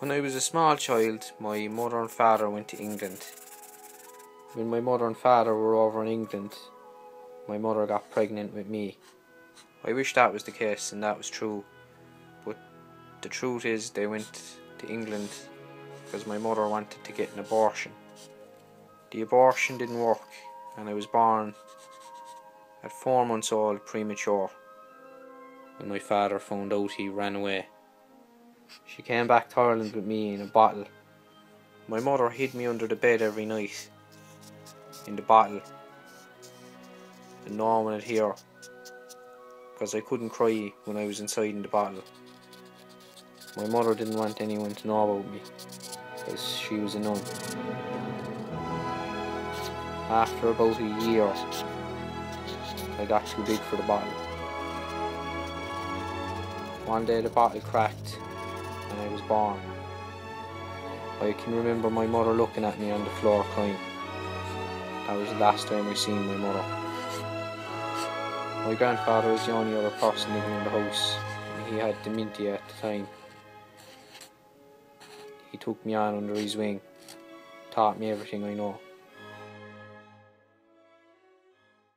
When I was a small child, my mother and father went to England. When my mother and father were over in England, my mother got pregnant with me. I wish that was the case and that was true, but the truth is they went to England because my mother wanted to get an abortion. The abortion didn't work and I was born at four months old premature. When my father found out he ran away. She came back to Ireland with me in a bottle. My mother hid me under the bed every night in the bottle and no one would hear because I couldn't cry when I was inside in the bottle. My mother didn't want anyone to know about me because she was a nun. After about a year, I got too big for the bottle. One day the bottle cracked born. I can remember my mother looking at me on the floor crying. That was the last time I seen my mother. My grandfather was the only other person living in the house. He had dementia at the time. He took me on under his wing, taught me everything I know.